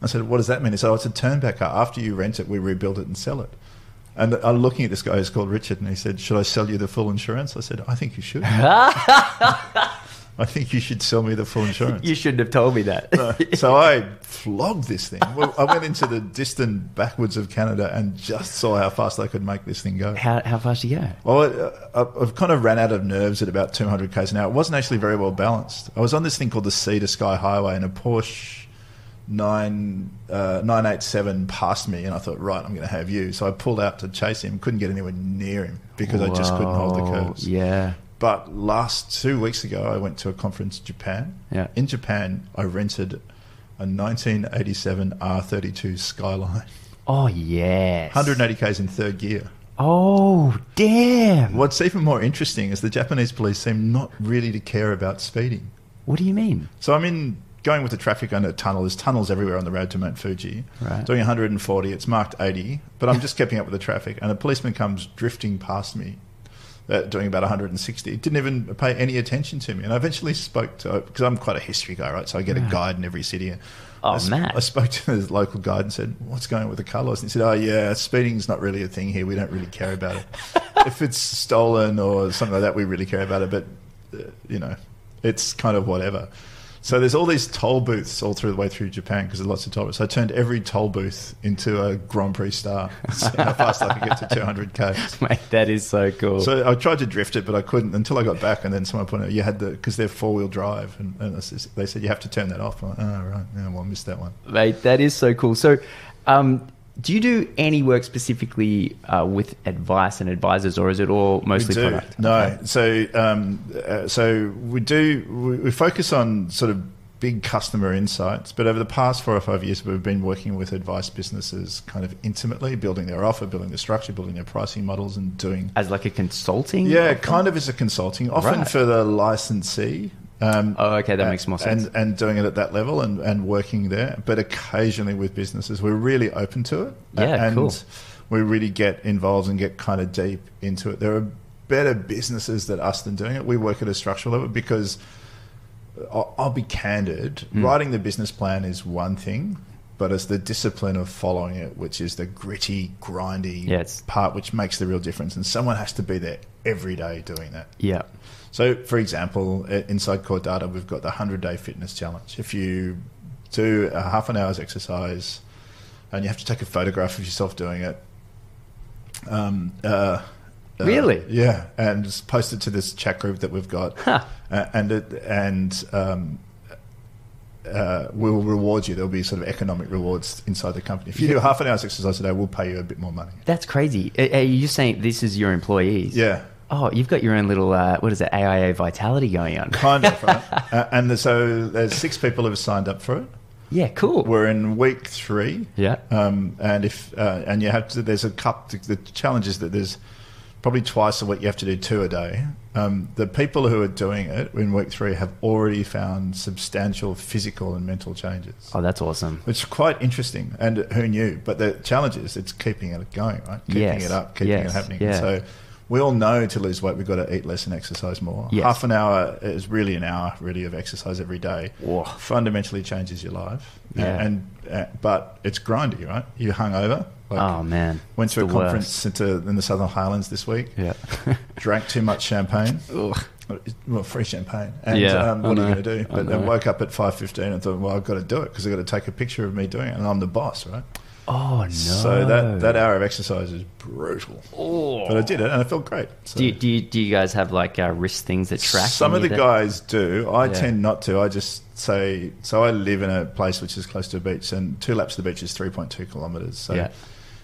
I said, "What does that mean?" He said, "Oh, it's a turnback car. After you rent it, we rebuild it and sell it." And I'm looking at this guy who's called Richard, and he said, "Should I sell you the full insurance?" I said, "I think you should. I think you should sell me the full insurance." You shouldn't have told me that. so I flogged this thing. Well, I went into the distant backwoods of Canada and just saw how fast I could make this thing go. how how fast you go? Well, I, I've kind of ran out of nerves at about 200 k's an hour. It wasn't actually very well balanced. I was on this thing called the Sea to Sky Highway, and a Porsche 9, uh, 987 passed me, and I thought, right, I'm going to have you. So I pulled out to chase him. Couldn't get anywhere near him because I just couldn't hold the curves. Yeah. But last two weeks ago, I went to a conference in Japan. Yeah. In Japan, I rented a 1987 R32 Skyline, Oh yes. 180 k's in third gear. Oh damn. What's even more interesting is the Japanese police seem not really to care about speeding. What do you mean? So I'm in going with the traffic under a tunnel. There's tunnels everywhere on the road to Mount Fuji. Right. Doing 140. It's marked 80, but I'm just keeping up with the traffic. And a policeman comes drifting past me, uh, doing about 160. Didn't even pay any attention to me. And I eventually spoke to because I'm quite a history guy, right? So I get a guide in every city. Oh, I, s- man. I spoke to the local guide and said, "What's going on with the car laws?" And he said, "Oh yeah, speeding's not really a thing here. We don't really care about it. if it's stolen or something like that, we really care about it. But uh, you know, it's kind of whatever." So there's all these toll booths all through the way through Japan because there's lots of toll booths. So I turned every toll booth into a Grand Prix star. See how fast I could get to 200 k's. Mate, that is so cool. So I tried to drift it, but I couldn't until I got back. And then someone pointed out you had the because they're four wheel drive, and, and just- they said you have to turn that off. I'm like, oh right, yeah, well I missed that one. Mate, that is so cool. So, um, do you do any work specifically uh, with advice and advisors, or is it all mostly product? No, Okay. so um, uh, so we do. We, we focus on sort of big customer insights, but over the past four or five years, we've been working with advice businesses kind of intimately, building their offer, building their structure, building their pricing models, and doing. As like a consulting? Yeah, offer? kind of as a consulting, often Right. for the licensee. Um, Oh, okay, that makes more sense. And, and doing it at that level and, and working there, but occasionally with businesses, we're really open to it. Yeah, and cool. we really get involved and get kind of deep into it. There are better businesses than us than doing it. We work at a structural level because I'll, I'll be candid. Hmm. Writing the business plan is one thing, but it's the discipline of following it, which is the gritty, grindy Yeah, part, which makes the real difference. And someone has to be there every day doing that. Yeah. So, for example, inside Core Data, we've got the 100 day fitness challenge. If you do a half an hour's exercise and you have to take a photograph of yourself doing it, um, uh, uh, Really? yeah, and just post it to this chat group that we've got, Huh. uh, and it, and um, uh, we will reward you. There'll be sort of economic rewards inside the company. If you do a half an hour's exercise a day, we'll pay you a bit more money. That's crazy. Are you saying this is your employees? Yeah, Oh, you've got your own little, uh, what is it, AIA Vitality going on. kind of right. uh, and so there's six people who have signed up for it. Yeah, cool. We're in week three. Yeah. Um, and if uh, and you have to, there's a cup. The challenge is that there's probably twice a week. You have to do two a day. Um, the people who are doing it in week three have already found substantial physical and mental changes, Oh, that's awesome. which is quite interesting. And who knew? But the challenge is it's keeping it going, right? Keeping Yes. it up, keeping Yes. it happening. Yeah. So. We all know to lose weight, we've got to eat less and exercise more. Yes. Half an hour is really an hour, really, of exercise every day Whoa. fundamentally changes your life. Yeah. And, uh, but it's grindy, right? You hung over. Like, oh, man. went to a conference into, in the Southern Highlands this week. Yeah. Drank too much champagne. Ugh. Well, free champagne. And Yeah, um, I what are you going to do? But then know. woke up at five fifteen and thought, well, I've got to do it because I've got to take a picture of me doing it, and I'm the boss, right? Oh, no. So that that hour of exercise is brutal. Oh. But I did it, and I felt great. So. Do you, do, you, do you guys have like uh, wrist things that track? Some of the that? guys do. I Yeah. tend not to. I just say so. I live in a place which is close to a beach, and two laps of the beach is three point two kilometers. So Yeah.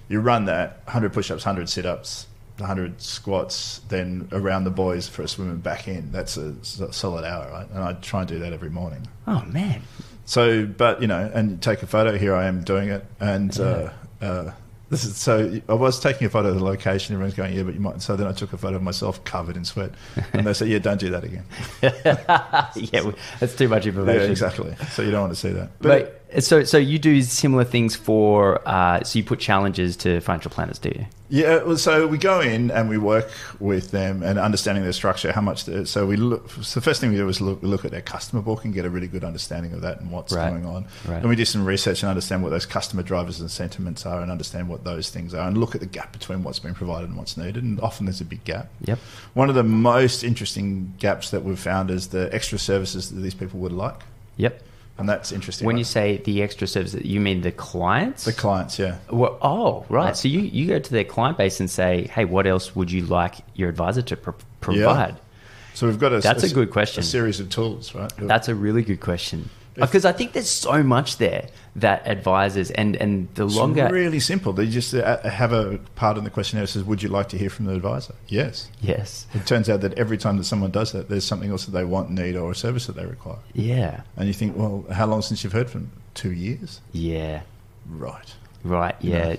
you run that hundred push-ups, hundred sit-ups, hundred squats, then around the boys for a swim and back in. That's a solid hour, right? And I try and do that every morning. Oh, man. So, but you know, and take a photo. Here I am doing it, and uh, uh, this is so. I was taking a photo of the location. Everyone's going, yeah, but you might. So then I took a photo of myself covered in sweat, and they said, yeah, don't do that again. yeah, that's too much Yeah, information. exactly. So you don't want to see that. But, But so, so you do similar things for, uh, so you put challenges to financial planners, do you? yeah, well, so we go in and we work with them and understanding their structure, how much. so we look. So the first thing we do is look, look at their customer book and get a really good understanding of that and what's Right. going on. Right. And we do some research and understand what those customer drivers and sentiments are and understand what those things are and look at the gap between what's being provided and what's needed. And often there's a big gap. Yep. One of the most interesting gaps that we've found is the extra services that these people would like, Yep. And that's interesting. When right? you say the extra service, you mean the clients? the clients, yeah. Well, oh, right. Right. So you, you go to their client base and say, hey, what else would you like your advisor to pro- provide? So we've got a That's a good question. A series of tools, right? That's a really good question. Because I think there's so much there that advisors and, and the It's longer. really simple. They just uh, have a part in the questionnaire that says, "Would you like to hear from the advisor?" Yes. yes. It turns out that every time that someone does that, there's something else that they want, need, or a service that they require. Yeah. And you think, well, how long since you've heard from? them? Two years. Yeah. Right. Right. Yeah. Yeah.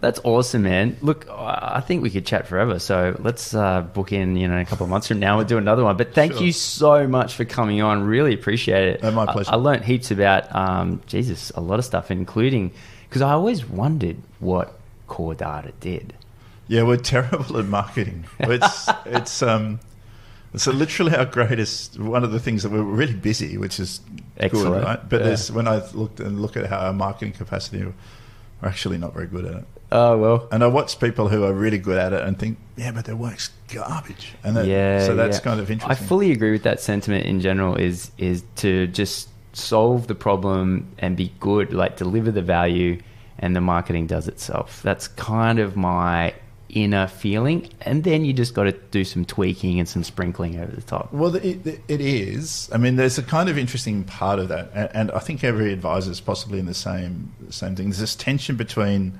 That's awesome, man. Look, I I think we could chat forever. So let's uh, book in, you know, a couple of months from now. We'll do another one. But thank Sure. you so much for coming on. Really appreciate it. Oh, my I- pleasure. I, learned heaps about, um, Jesus, a lot of stuff, including because I always wondered what core data did. Yeah, we're terrible at marketing. It's it's um, so literally our greatest. One of the things that we're really busy, which is Excellent. good, right? But Yeah. there's when I looked and look at how our marketing capacity, we're actually not very good at it. Oh well. And I watch people who are really good at it and think, yeah, but their work's garbage. And that, yeah. so that's yeah. kind of interesting. I fully agree with that sentiment in general. Is is to just solve the problem and be good, like deliver the value, and the marketing does itself. That's kind of my inner feeling, and then you just got to do some tweaking and some sprinkling over the top. Well, it, it is. I mean, there's a kind of interesting part of that, and, and I think every advisor is possibly in the same same thing. There's this tension between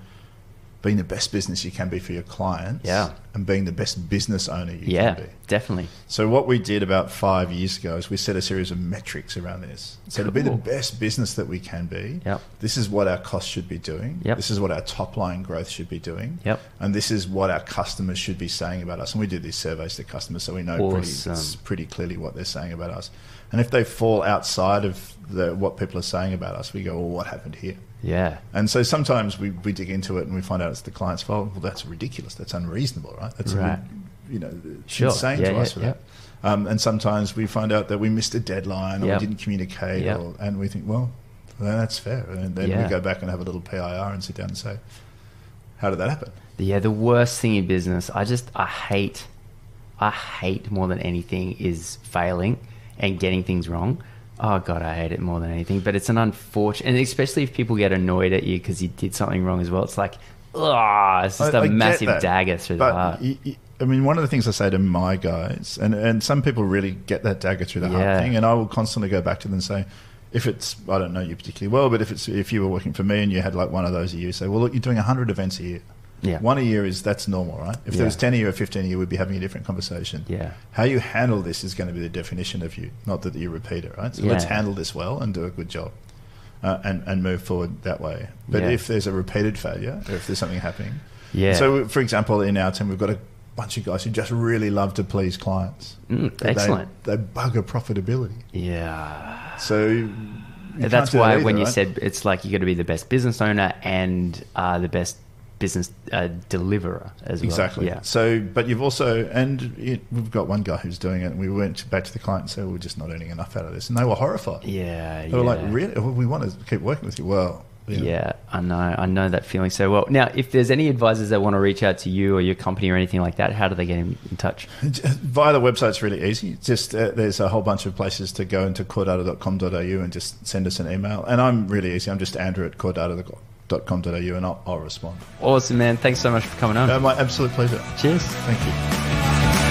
being the best business you can be for your clients, Yeah. and being the best business owner you Yeah, can be. definitely. So what we did about five years ago is we set a series of metrics around this. So to be the best business that we can be, Yep. this is what our costs should be doing. Yep. This is what our top line growth should be doing. Yep. And this is what our customers should be saying about us. And we do these surveys to customers, so we know pretty, Awesome. it's pretty clearly what they're saying about us. And if they fall outside of the, what people are saying about us, we go, well, what happened here? Yeah. And so sometimes we, we dig into it and we find out it's the client's fault. Well, that's ridiculous. That's unreasonable, right? That's Right. you know Sure. insane Yeah, to yeah, us for yeah. that. Um, and sometimes we find out that we missed a deadline or Yep. we didn't communicate, Yep. or, and we think, well, then that's fair. And then we go back and have a little PIR and sit down and say, how did that happen? Yeah, the worst thing in business, I just I hate I hate more than anything is failing and getting things wrong. Oh god, I hate it more than anything. But it's an unfortunate, and especially if people get annoyed at you because you did something wrong as well. It's like, ugh, it's just I- a I massive dagger through but the heart. y- y- I mean, one of the things I say to my guys, and, and some people really get that dagger through the Yeah. heart thing, and I will constantly go back to them and say, if it's, I don't know you particularly well, but if it's if you were working for me and you had like one of those a year, say, well, look, you're doing 100 events a year. Yeah. One a year is, that's normal, right? If Yeah. there was 10 a year or 15 a year, we'd be having a different conversation. Yeah. How you handle this is going to be the definition of you, not that you repeat it, right? So let's handle this well and do a good job. Uh, and, and move forward that way. But Yeah. if there's a repeated failure, or if there's something happening, Yeah. so, for example, in our team, we've got a bunch of guys who just really love to please clients. Mm, But they- excellent. They, bugger profitability. Yeah. So That's why that either, when you right? said it's like you got to be the best business owner and uh, the best business uh, deliverer as well. Exactly. Yeah. So, but you've also, and it, we've got one guy who's doing it, and we went back to the client and said, "We're just not earning enough out of this," and they were horrified. Yeah. They were like, "Really? Well, we want to keep working with you." Well, know, Yeah, I know. I know that feeling so well. Now, if there's any advisors that want to reach out to you or your company or anything like that, how do they get in, in touch? Via the website, it's really easy. Just uh, there's a whole bunch of places to go into coredata.com.au and just send us an email. And I'm really easy. I'm just Andrew at coredata.com.au and I'll, I'll respond. Awesome, man. Thanks so much for coming on. No, my absolute pleasure. Cheers. Thank you.